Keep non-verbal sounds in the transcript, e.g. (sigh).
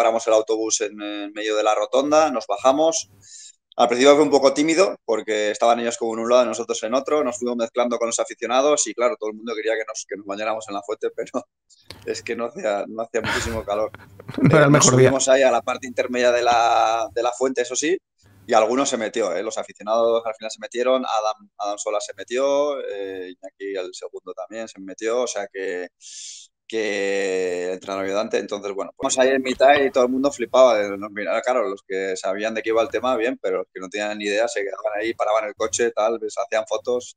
paramos el autobús en, en medio de la rotonda, nos bajamos. Al principio fue un poco tímido porque estaban ellos como en un lado y nosotros en otro, nos fuimos mezclando con los aficionados y claro, todo el mundo quería que nos, que nos bañáramos en la fuente, (laughs) pero es que no hacía, no hacía muchísimo calor. No era el Nos mejor día. ahí a la parte intermedia de la, de la fuente, eso sí, y algunos se metió, ¿eh? los aficionados al final se metieron, Adam, Adam Sola se metió, eh, Iñaki el segundo también se metió, o sea que, que entonces bueno, fuimos ahí en mitad y todo el mundo flipaba, de- claro, los que sabían de qué iba el tema, bien, pero los que no tenían ni idea se quedaban ahí, paraban el coche, tal, les hacían fotos.